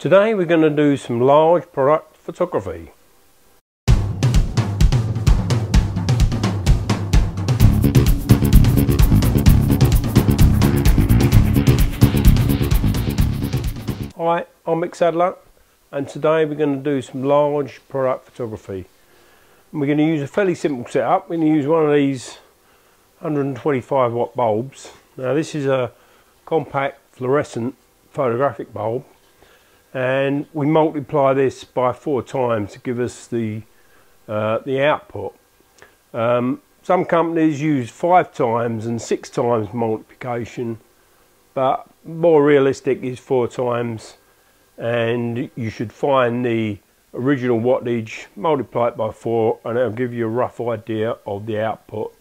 Today we're going to do some large product photography. Hi, I'm Mick Sadler and today we're going to do some large product photography. And we're going to use a fairly simple setup. We're going to use one of these 125 watt bulbs. Now this is a compact fluorescent photographic bulb and we multiply this by four times to give us the uh, the output. Um, some companies use five times and six times multiplication but more realistic is four times and you should find the original wattage multiply it by four and it'll give you a rough idea of the output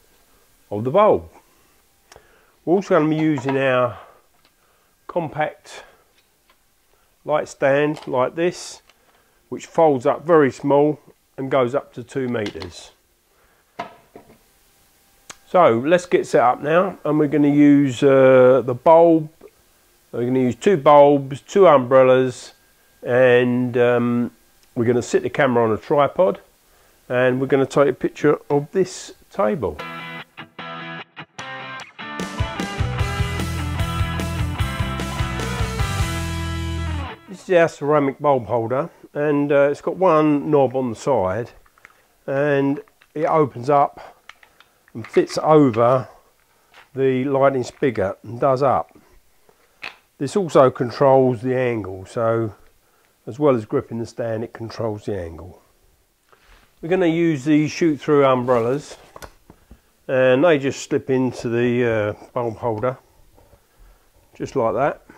of the bulb. We're also going to be using our compact light stand like this which folds up very small and goes up to two meters. So let's get set up now and we're going to use uh, the bulb. We're going to use two bulbs two umbrellas and um, we're going to sit the camera on a tripod and we're going to take a picture of this table our ceramic bulb holder and uh, it's got one knob on the side and it opens up and fits over the lighting spigot and does up. This also controls the angle so as well as gripping the stand it controls the angle. We're going to use these shoot through umbrellas and they just slip into the uh, bulb holder just like that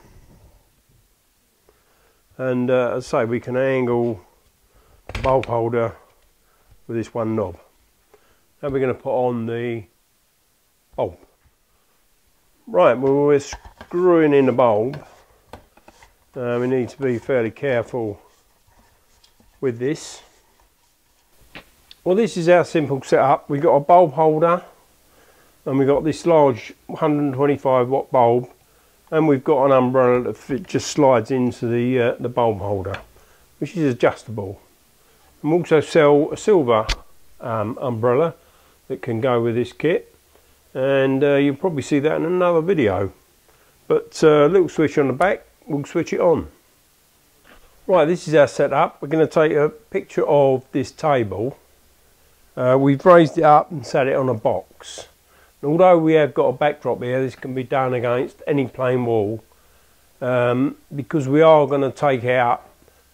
and uh, as I say we can angle the bulb holder with this one knob. Now we're going to put on the bulb right well we're screwing in the bulb uh, we need to be fairly careful with this. Well this is our simple setup. We've got a bulb holder and we've got this large 125 watt bulb and we've got an umbrella that fit, just slides into the uh, the bulb holder which is adjustable. And we also sell a silver um, umbrella that can go with this kit. And uh, you'll probably see that in another video. But a uh, little switch on the back we'll switch it on. Right this is our setup. We're going to take a picture of this table. Uh, we've raised it up and set it on a box although we have got a backdrop here, this can be done against any plain wall um, because we are going to take out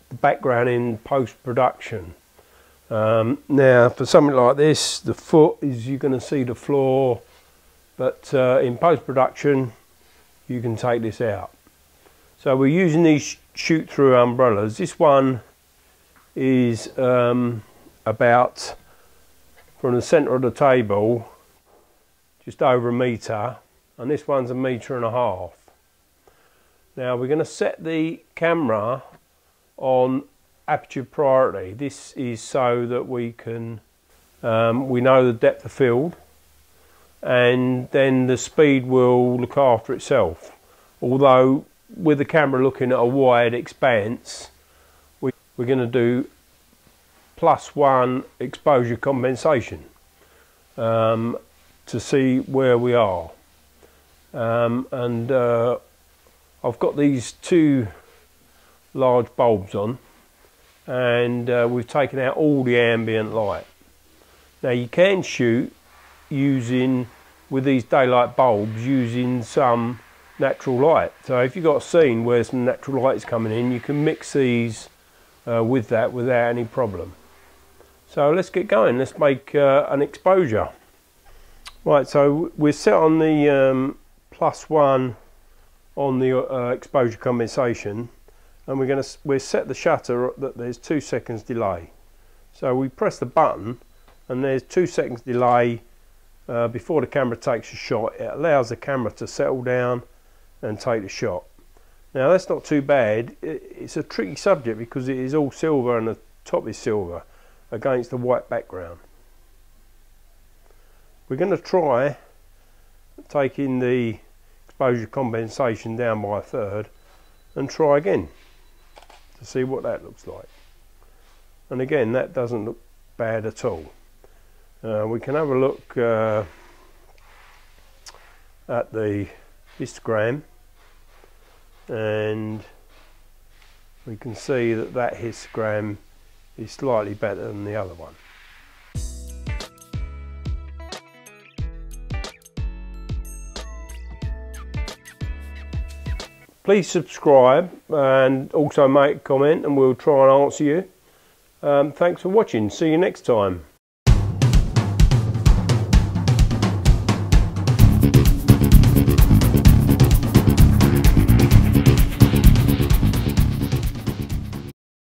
the background in post-production. Um, now for something like this, the foot is you're going to see the floor, but uh, in post-production you can take this out. So we're using these shoot-through umbrellas. This one is um, about from the centre of the table just over a metre and this one's a metre and a half. Now we're going to set the camera on aperture priority. This is so that we can um, we know the depth of field and then the speed will look after itself. Although with the camera looking at a wide expanse we, we're going to do plus one exposure compensation. Um, to see where we are. Um, and uh, I've got these two large bulbs on and uh, we've taken out all the ambient light. Now you can shoot using, with these daylight bulbs, using some natural light. So if you've got a scene where some natural light is coming in, you can mix these uh, with that without any problem. So let's get going, let's make uh, an exposure. Right, so we're set on the um, plus one on the uh, exposure compensation and we're going to we set the shutter that there's two seconds delay. So we press the button and there's two seconds delay uh, before the camera takes a shot. It allows the camera to settle down and take the shot. Now that's not too bad. It's a tricky subject because it is all silver and the top is silver against the white background. We're going to try taking the exposure compensation down by a third and try again. to see what that looks like. And again, that doesn't look bad at all. Uh, we can have a look uh, at the histogram and we can see that that histogram is slightly better than the other one. Please subscribe and also make a comment and we'll try and answer you. Um, thanks for watching. See you next time.